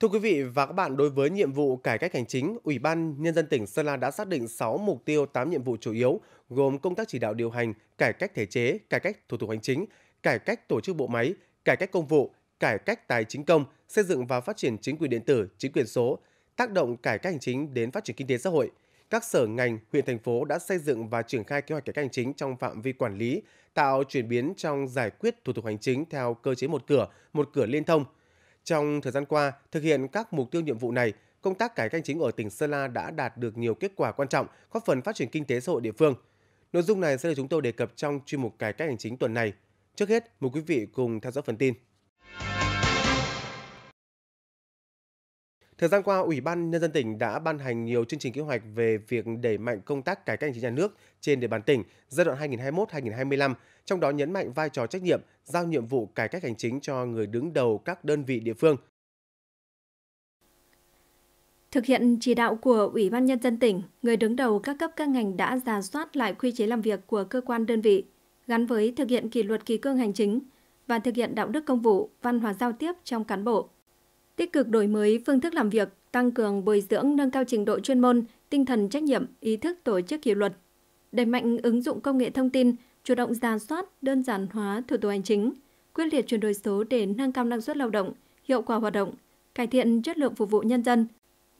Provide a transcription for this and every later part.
Thưa quý vị và các bạn, đối với nhiệm vụ cải cách hành chính, Ủy ban Nhân dân tỉnh Sơn La đã xác định 6 mục tiêu 8 nhiệm vụ chủ yếu, gồm công tác chỉ đạo điều hành, cải cách thể chế, cải cách thủ tục hành chính, cải cách tổ chức bộ máy, cải cách công vụ, cải cách tài chính công, xây dựng và phát triển chính quyền điện tử, chính quyền số, tác động cải cách hành chính đến phát triển kinh tế xã hội. Các sở ngành, huyện thành phố đã xây dựng và triển khai kế hoạch cải cách hành chính trong phạm vi quản lý, tạo chuyển biến trong giải quyết thủ tục hành chính theo cơ chế một cửa, một cửa liên thông – trong thời gian qua, thực hiện các mục tiêu nhiệm vụ này, công tác cải cách hành chính ở tỉnh Sơn La đã đạt được nhiều kết quả quan trọng, góp phần phát triển kinh tế xã hội địa phương. Nội dung này sẽ được chúng tôi đề cập trong chuyên mục cải cách hành chính tuần này. Trước hết, mời quý vị cùng theo dõi phần tin. Thời gian qua, Ủy ban Nhân dân tỉnh đã ban hành nhiều chương trình kế hoạch về việc đẩy mạnh công tác cải cách hành chính nhà nước trên địa bàn tỉnh giai đoạn 2021-2025, trong đó nhấn mạnh vai trò trách nhiệm, giao nhiệm vụ cải cách hành chính cho người đứng đầu các đơn vị địa phương. Thực hiện chỉ đạo của Ủy ban Nhân dân tỉnh, người đứng đầu các cấp các ngành đã giả soát lại quy chế làm việc của cơ quan đơn vị, gắn với thực hiện kỷ luật kỳ cương hành chính và thực hiện đạo đức công vụ, văn hóa giao tiếp trong cán bộ tích cực đổi mới phương thức làm việc, tăng cường bồi dưỡng nâng cao trình độ chuyên môn, tinh thần trách nhiệm, ý thức tổ chức kỷ luật, đẩy mạnh ứng dụng công nghệ thông tin, chủ động ra soát, đơn giản hóa thủ tục hành chính, quyết liệt chuyển đổi số để nâng cao năng suất lao động, hiệu quả hoạt động, cải thiện chất lượng phục vụ nhân dân.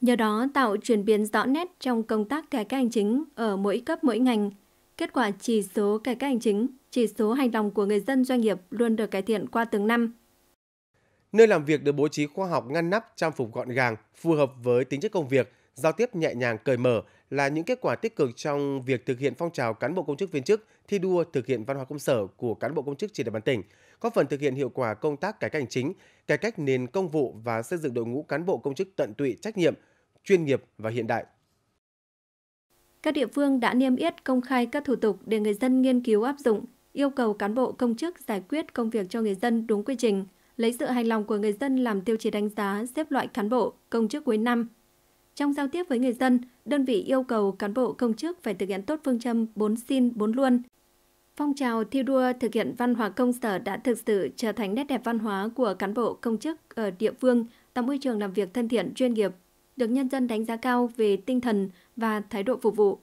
Nhờ đó tạo chuyển biến rõ nét trong công tác cải cách hành chính ở mỗi cấp mỗi ngành. Kết quả chỉ số cải cách hành chính, chỉ số hài lòng của người dân doanh nghiệp luôn được cải thiện qua từng năm. Nơi làm việc được bố trí khoa học ngăn nắp, trang phục gọn gàng, phù hợp với tính chất công việc, giao tiếp nhẹ nhàng cởi mở là những kết quả tích cực trong việc thực hiện phong trào cán bộ công chức viên chức thi đua thực hiện văn hóa công sở của cán bộ công chức trên địa bàn tỉnh, góp phần thực hiện hiệu quả công tác cải cách hành chính, cải cách nền công vụ và xây dựng đội ngũ cán bộ công chức tận tụy trách nhiệm, chuyên nghiệp và hiện đại. Các địa phương đã niêm yết công khai các thủ tục để người dân nghiên cứu áp dụng, yêu cầu cán bộ công chức giải quyết công việc cho người dân đúng quy trình – lấy sự hài lòng của người dân làm tiêu chí đánh giá xếp loại cán bộ, công chức cuối năm. Trong giao tiếp với người dân, đơn vị yêu cầu cán bộ công chức phải thực hiện tốt phương châm 4 xin 4 luôn. Phong trào thi đua thực hiện văn hóa công sở đã thực sự trở thành nét đẹp văn hóa của cán bộ công chức ở địa phương, tạo môi trường làm việc thân thiện chuyên nghiệp, được nhân dân đánh giá cao về tinh thần và thái độ phục vụ.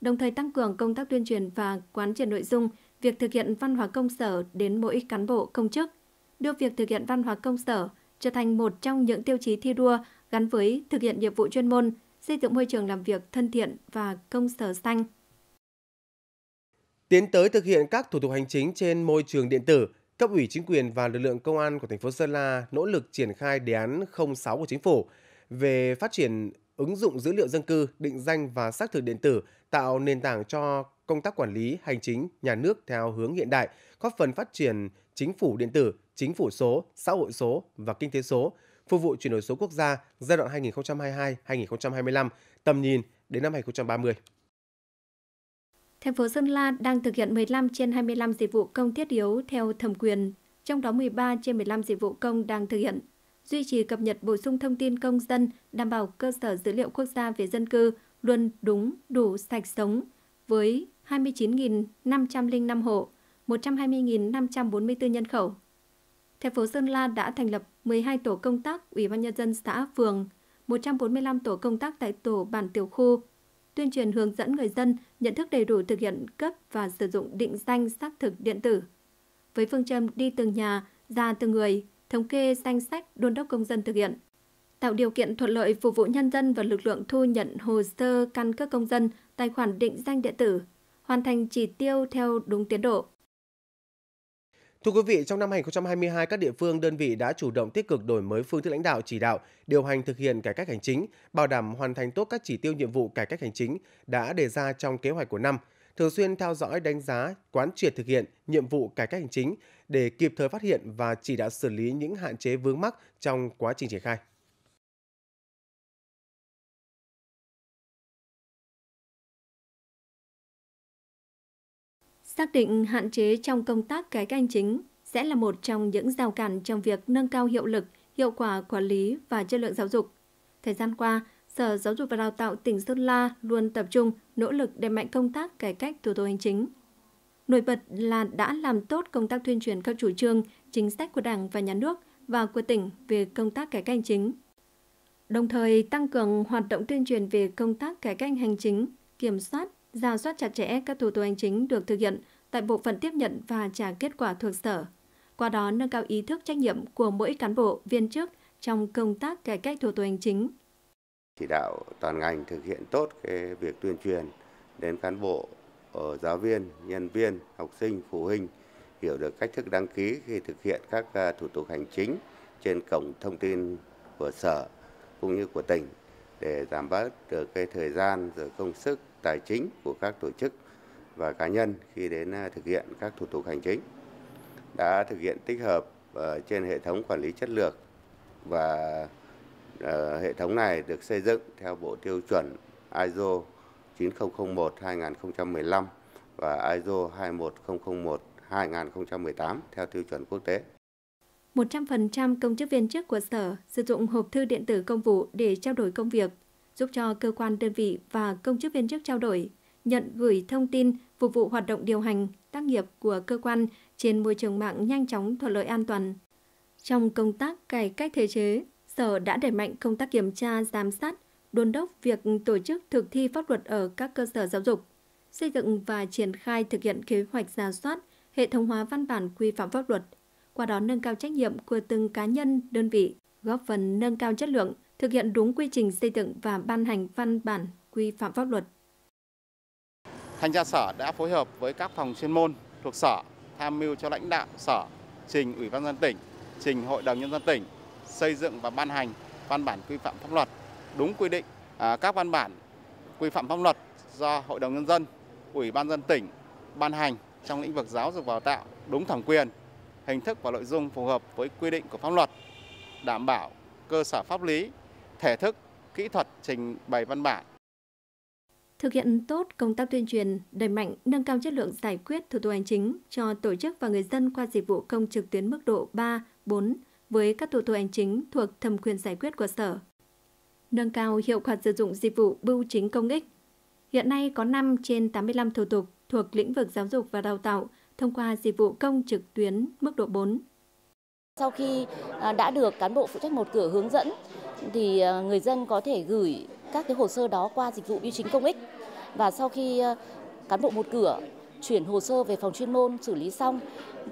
Đồng thời tăng cường công tác tuyên truyền và quán triệt nội dung việc thực hiện văn hóa công sở đến mỗi cán bộ công chức – đưa việc thực hiện văn hóa công sở trở thành một trong những tiêu chí thi đua gắn với thực hiện nhiệm vụ chuyên môn, xây dựng môi trường làm việc thân thiện và công sở xanh. Tiến tới thực hiện các thủ tục hành chính trên môi trường điện tử, cấp ủy chính quyền và lực lượng công an của thành phố Sơn La nỗ lực triển khai đề án 06 của chính phủ về phát triển ứng dụng dữ liệu dân cư, định danh và xác thực điện tử, tạo nền tảng cho công tác quản lý hành chính nhà nước theo hướng hiện đại, góp phần phát triển chính phủ điện tử, chính phủ số, xã hội số và kinh tế số, phục vụ chuyển đổi số quốc gia giai đoạn 2022-2025, tầm nhìn đến năm 2030. Thành phố Sơn La đang thực hiện 15 trên 25 dịch vụ công thiết yếu theo thẩm quyền, trong đó 13 trên 15 dịch vụ công đang thực hiện. Duy trì cập nhật bổ sung thông tin công dân, đảm bảo cơ sở dữ liệu quốc gia về dân cư luôn đúng, đủ, sạch sống, với 29.505 hộ, 120.544 nhân khẩu. Thành phố Sơn La đã thành lập 12 tổ công tác Ủy ban nhân dân xã phường, 145 tổ công tác tại tổ bản tiểu khu, tuyên truyền hướng dẫn người dân nhận thức đầy đủ thực hiện cấp và sử dụng định danh xác thực điện tử. Với phương châm đi từng nhà, ra từng người, thống kê danh sách đôn đốc công dân thực hiện, tạo điều kiện thuận lợi phục vụ nhân dân và lực lượng thu nhận hồ sơ căn cước công dân, tài khoản định danh điện tử, hoàn thành chỉ tiêu theo đúng tiến độ. Thưa quý vị, trong năm 2022, các địa phương, đơn vị đã chủ động tích cực đổi mới phương thức lãnh đạo, chỉ đạo, điều hành thực hiện cải cách hành chính, bảo đảm hoàn thành tốt các chỉ tiêu nhiệm vụ cải cách hành chính đã đề ra trong kế hoạch của năm, thường xuyên theo dõi đánh giá, quán triệt thực hiện nhiệm vụ cải cách hành chính để kịp thời phát hiện và chỉ đạo xử lý những hạn chế vướng mắc trong quá trình triển khai. Xác định hạn chế trong công tác cải cách hành chính sẽ là một trong những rào cản trong việc nâng cao hiệu lực, hiệu quả quản lý và chất lượng giáo dục. Thời gian qua, Sở Giáo dục và Đào tạo tỉnh Sơn La luôn tập trung nỗ lực đẩy mạnh công tác cải cách thủ tục hành chính. Nổi bật là đã làm tốt công tác tuyên truyền các chủ trương, chính sách của Đảng và Nhà nước và của tỉnh về công tác cải cách hành chính. đồng thời tăng cường hoạt động tuyên truyền về công tác cải cách hành chính, kiểm soát, giả soát chặt chẽ các thủ tục hành chính được thực hiện tại bộ phận tiếp nhận và trả kết quả thuộc sở. Qua đó nâng cao ý thức trách nhiệm của mỗi cán bộ, viên chức trong công tác cải cách thủ tục hành chính. Chỉ đạo toàn ngành thực hiện tốt cái việc tuyên truyền đến cán bộ, ở giáo viên, nhân viên, học sinh, phụ huynh hiểu được cách thức đăng ký khi thực hiện các à, thủ tục hành chính trên cổng thông tin của sở cũng như của tỉnh để giảm bớt được cái thời gian rồi công sức tài chính của các tổ chức và cá nhân khi đến à, thực hiện các thủ tục hành chính đã thực hiện tích hợp ờ, trên hệ thống quản lý chất lượng và ờ, hệ thống này được xây dựng theo bộ tiêu chuẩn ISO 9001-2015 và ISO 21001-2018 theo tiêu chuẩn quốc tế. 100% công chức viên chức của Sở sử dụng hộp thư điện tử công vụ để trao đổi công việc, giúp cho cơ quan đơn vị và công chức viên chức trao đổi, nhận gửi thông tin phục vụ hoạt động điều hành, tác nghiệp của cơ quan trên môi trường mạng nhanh chóng, thuận lợi an toàn. Trong công tác cải cách thể chế, Sở đã đẩy mạnh công tác kiểm tra, giám sát, đôn đốc việc tổ chức thực thi pháp luật ở các cơ sở giáo dục, xây dựng và triển khai thực hiện kế hoạch giả soát, hệ thống hóa văn bản quy phạm pháp luật, qua đó nâng cao trách nhiệm của từng cá nhân, đơn vị, góp phần nâng cao chất lượng, thực hiện đúng quy trình xây dựng và ban hành văn bản quy phạm pháp luật. Thanh tra sở đã phối hợp với các phòng chuyên môn thuộc sở tham mưu cho lãnh đạo sở trình Ủy ban dân tỉnh, trình Hội đồng nhân dân tỉnh xây dựng và ban hành văn bản quy phạm pháp luật đúng quy định. À, các văn bản quy phạm pháp luật do Hội đồng nhân dân, Ủy ban dân tỉnh ban hành trong lĩnh vực giáo dục và đào tạo đúng thẩm quyền, hình thức và nội dung phù hợp với quy định của pháp luật, đảm bảo cơ sở pháp lý, thể thức, kỹ thuật trình bày văn bản thực hiện tốt công tác tuyên truyền, đẩy mạnh nâng cao chất lượng giải quyết thủ tục hành chính cho tổ chức và người dân qua dịch vụ công trực tuyến mức độ 3, 4 với các thủ tục hành chính thuộc thẩm quyền giải quyết của Sở. Nâng cao hiệu quả sử dụng dịch vụ bưu chính công ích. Hiện nay có 5 trên 85 thủ tục thuộc lĩnh vực giáo dục và đào tạo thông qua dịch vụ công trực tuyến mức độ 4. Sau khi à, đã được cán bộ phụ trách một cửa hướng dẫn thì ờ, người dân có thể gửi các cái hồ sơ đó qua dịch vụ bưu chính công ích và sau khi ờ, cán bộ một cửa chuyển hồ sơ về phòng chuyên môn xử lý xong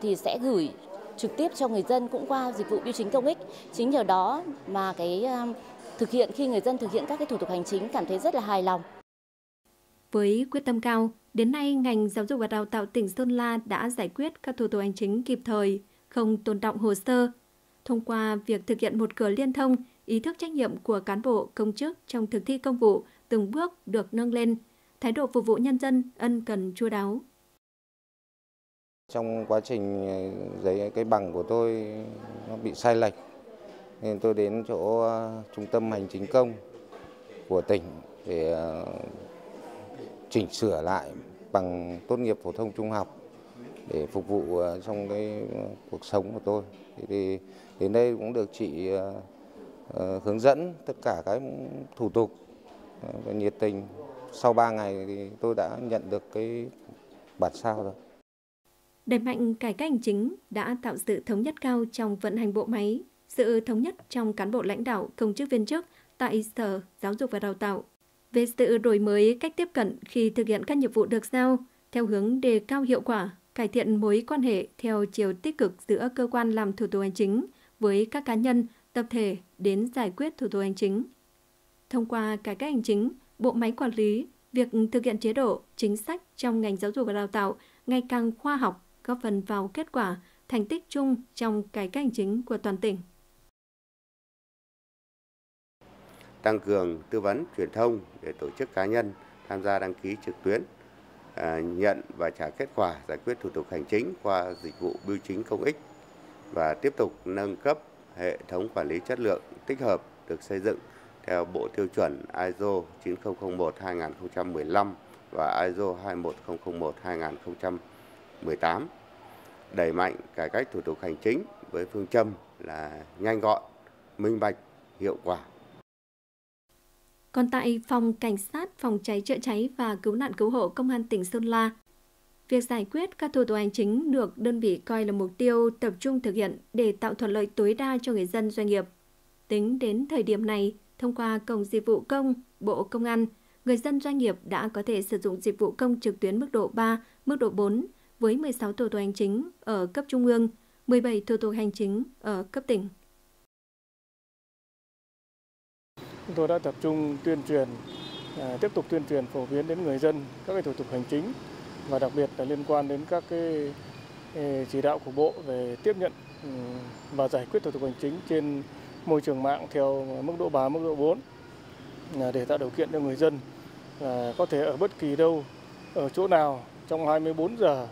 thì sẽ gửi trực tiếp cho người dân cũng qua dịch vụ bưu chính công ích. Chính nhờ đó mà cái ờ, thực hiện khi người dân thực hiện các cái thủ tục hành chính cảm thấy rất là hài lòng. Với quyết tâm cao, đến nay ngành giáo dục và đào tạo tỉnh Sơn La đã giải quyết các thủ tục hành chính kịp thời, không tồn động hồ sơ. Thông qua việc thực hiện một cửa liên thông, ý thức trách nhiệm của cán bộ, công chức trong thực thi công vụ từng bước được nâng lên, thái độ phục vụ nhân dân ân cần chu đáo. Trong quá trình ờ, giấy cái bằng của tôi nó bị sai lệch nên tôi đến chỗ ờ, trung tâm hành chính công của tỉnh để ờ, chỉnh sửa lại bằng tốt nghiệp phổ thông trung học để phục vụ trong cái cuộc sống của tôi. Thì đến đây cũng được chị Ờ, hướng dẫn tất cả các thủ tục ờ, và nhiệt tình sau 3 ngày thì tôi đã nhận được cái bản sao rồi. Đẩy mạnh cải cách hành chính đã tạo sự thống nhất cao trong vận hành bộ máy, sự thống nhất trong cán bộ lãnh đạo, công chức viên chức tại Sở Giáo dục và Đào tạo. Về sự đổi mới cách tiếp cận khi thực hiện các nhiệm vụ được giao theo hướng đề cao hiệu quả, cải thiện mối quan hệ theo chiều tích cực giữa cơ quan làm thủ tục hành chính với các cá nhân, tập thể đến giải quyết thủ tục hành chính. Thông qua cải cách hành chính, bộ máy quản lý, việc thực hiện chế độ, chính sách trong ngành giáo dục và đào tạo ngày càng khoa học, góp phần vào kết quả, thành tích chung trong cải cách hành chính của toàn tỉnh. Tăng cường tư vấn truyền thông để tổ chức cá nhân tham gia đăng ký trực tuyến, à, nhận và trả kết quả giải quyết thủ tục hành chính qua dịch vụ bưu chính công ích và tiếp tục nâng cấp hệ thống quản lý chất lượng tích hợp được xây dựng theo bộ tiêu chuẩn ISO 9001-2015 và ISO 21001-2018, đẩy mạnh cải cách thủ tục hành chính với phương châm là nhanh gọn, minh bạch, hiệu quả. Còn tại Phòng Cảnh sát Phòng cháy chữa cháy và Cứu nạn Cứu hộ Công an tỉnh Sơn La, việc giải quyết các thủ tục hành chính được đơn vị coi là mục tiêu tập trung thực hiện để tạo thuận lợi tối đa cho người dân doanh nghiệp. Tính đến thời điểm này, thông qua Cổng Dịch vụ Công, Bộ Công an, người dân doanh nghiệp đã có thể sử dụng dịch vụ công trực tuyến mức độ 3, mức độ 4 với 16 thủ tục hành chính ở cấp trung ương, 17 thủ tục hành chính ở cấp tỉnh. Chúng tôi đã tập trung tuyên truyền, à, tiếp tục tuyên truyền phổ biến đến người dân các cái thủ tục hành chính và đặc biệt là liên quan đến các cái ờ, chỉ đạo của Bộ về tiếp nhận ừ, và giải quyết thủ tục hành chính trên môi trường mạng theo mức độ 3, mức độ 4 để tạo điều kiện cho người dân có thể ở bất kỳ đâu, ở chỗ nào trong 24 giờ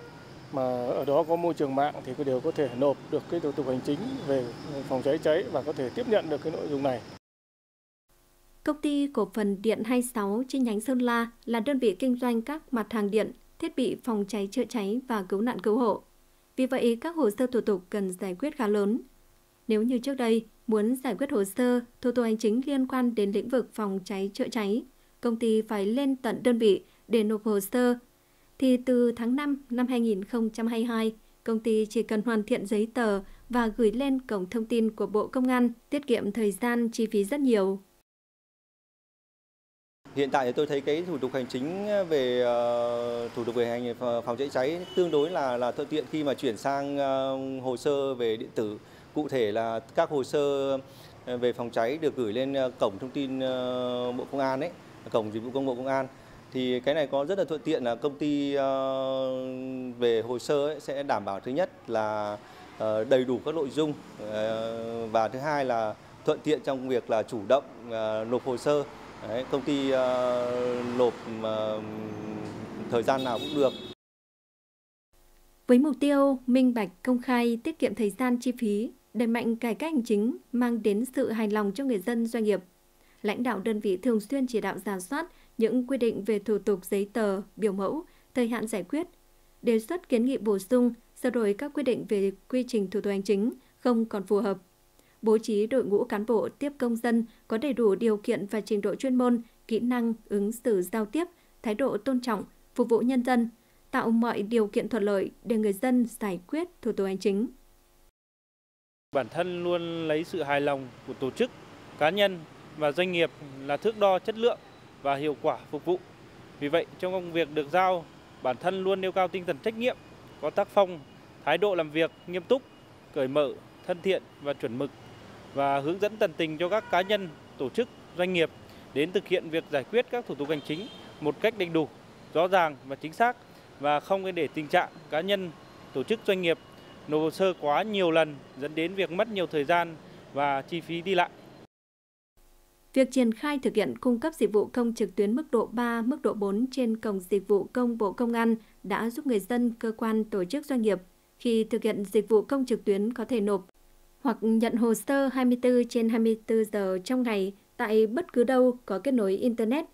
mà ở đó có môi trường mạng thì đều có thể nộp được cái thủ tục hành chính về phòng cháy cháy và có thể tiếp nhận được cái nội dung này. Công ty cổ phần Điện 26 chi nhánh Sơn La là đơn vị kinh doanh các mặt hàng điện, thiết bị phòng cháy chữa cháy và cứu nạn cứu hộ. Vì vậy, các hồ sơ thủ tục cần giải quyết khá lớn. Nếu như trước đây, muốn giải quyết hồ sơ, thủ tục hành chính liên quan đến lĩnh vực phòng cháy chữa cháy, công ty phải lên tận đơn vị để nộp hồ sơ, thì từ tháng 5 năm 2022, công ty chỉ cần hoàn thiện giấy tờ và gửi lên cổng thông tin của Bộ Công an, tiết kiệm thời gian, chi phí rất nhiều. Hiện tại thì tôi thấy cái thủ tục hành chính ờ, về uh, thủ tục về hành ờ, phòng cháy cháy tương đối là là thuận tiện khi mà chuyển sang uh, hồ sơ về điện tử. Cụ thể là các hồ sơ về phòng cháy được gửi lên cổng thông tin uh, Bộ Công an ấy, cổng dịch vụ công Bộ Công an. Thì cái này có rất là thuận tiện là công ty về hồ sơ ấy sẽ đảm bảo thứ nhất là đầy đủ các nội dung và thứ hai là thuận tiện trong việc là chủ động nộp hồ sơ Đấy, công ty uh, nộp uh, thời gian nào cũng được. Với mục tiêu minh bạch, công khai, tiết kiệm thời gian chi phí, đẩy mạnh cải cách hành chính mang đến sự hài lòng cho người dân doanh nghiệp. Lãnh đạo đơn vị thường xuyên chỉ đạo giả soát những quy định về thủ tục giấy tờ, biểu mẫu, thời hạn giải quyết, đề xuất kiến nghị bổ sung, sửa đổi các quy định về quy trình thủ tục hành chính không còn phù hợp bố trí đội ngũ cán bộ tiếp công dân có đầy đủ điều kiện và trình độ chuyên môn, kỹ năng ứng xử giao tiếp, thái độ tôn trọng, phục vụ nhân dân, tạo mọi điều kiện thuận lợi để người dân giải quyết thủ tục hành chính. Bản thân luôn lấy sự hài lòng của tổ chức, cá nhân và doanh nghiệp là thước đo chất lượng và hiệu quả phục vụ. Vì vậy, trong công việc được giao, bản thân luôn nêu cao tinh thần trách nhiệm, có tác phong, thái độ làm việc nghiêm túc, cởi mở, thân thiện và chuẩn mực và hướng dẫn tận tình cho các cá nhân, tổ chức, doanh nghiệp đến thực hiện việc giải quyết các thủ tục hành chính một cách đầy đủ, rõ ràng và chính xác và không để tình trạng cá nhân, tổ chức doanh nghiệp nộp hồ sơ quá nhiều lần dẫn đến việc mất nhiều thời gian và chi phí đi lại. Việc triển khai thực hiện cung cấp dịch vụ công trực tuyến mức độ 3, mức độ 4 trên cổng dịch vụ công Bộ Công an đã giúp người dân, cơ quan, tổ chức doanh nghiệp khi thực hiện dịch vụ công trực tuyến có thể nộp hoặc nhận hồ sơ 24 trên 24 giờ trong ngày tại bất cứ đâu có kết nối Internet,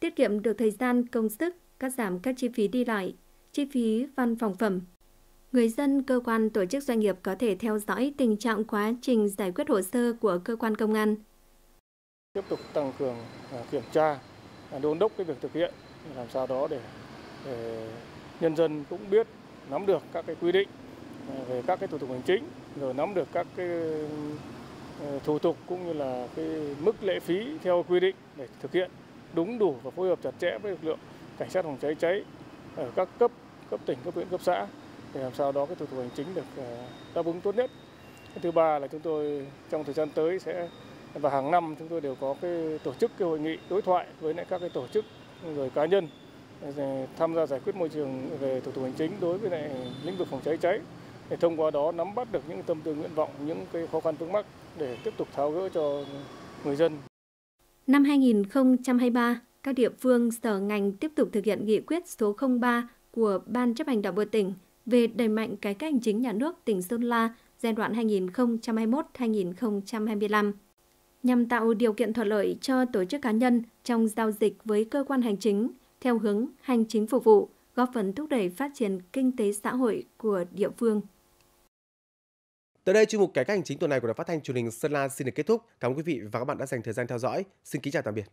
tiết kiệm được thời gian, công sức, cắt giảm các chi phí đi lại, chi phí văn phòng phẩm. Người dân, cơ quan, tổ chức doanh nghiệp có thể theo dõi tình trạng quá trình giải quyết hồ sơ của cơ quan công an. Tiếp tục tăng cường à, kiểm tra, à, đôn đốc cái việc thực hiện làm sao đó để, để nhân dân cũng biết nắm được các cái quy định về các cái thủ tục hành chính, rồi nắm được các cái ờ, thủ tục cũng như là cái mức lệ phí theo quy định để thực hiện đúng đủ và phối hợp chặt chẽ với lực lượng cảnh sát phòng cháy cháy ở các cấp cấp tỉnh, cấp huyện, cấp xã để làm sao đó cái thủ tục hành chính được ờ, đáp ứng tốt nhất. Thứ ba là chúng tôi trong thời gian tới sẽ, và hàng năm chúng tôi đều có cái tổ chức cái hội nghị đối thoại với lại các cái tổ chức rồi cá nhân ờ, tham gia giải quyết môi trường về thủ tục hành chính đối với lại lĩnh vực phòng cháy cháy để thông qua đó nắm bắt được những tâm tư nguyện vọng, những cái khó khăn vướng mắc để tiếp tục tháo gỡ cho người dân. Năm 2023, các địa phương sở ngành tiếp tục thực hiện nghị quyết số 03 của Ban chấp hành Đảng bộ tỉnh về đẩy mạnh cải cách hành chính nhà nước tỉnh Sơn La giai đoạn 2021-2025 nhằm tạo điều kiện thuận lợi cho tổ chức cá nhân trong giao dịch với cơ quan hành chính theo hướng hành chính phục vụ, góp phần thúc đẩy phát triển kinh tế xã hội của địa phương. Tới đây, chuyên mục cải cách hành chính tuần này của Đài Phát thanh Truyền hình Sơn La xin được kết thúc. Cảm ơn quý vị và các bạn đã dành thời gian theo dõi. Xin kính chào tạm biệt.